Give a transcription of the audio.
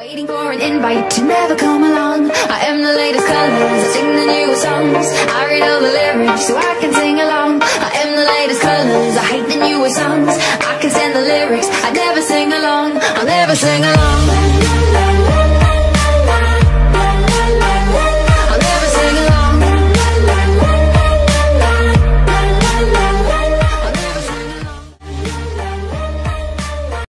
Waiting for an invite to never come along. I am the latest colors, I sing the newest songs. I read all the lyrics so I can sing along. I am the latest colors, I hate the newest songs. I can send the lyrics, I never sing along. I'll never sing along.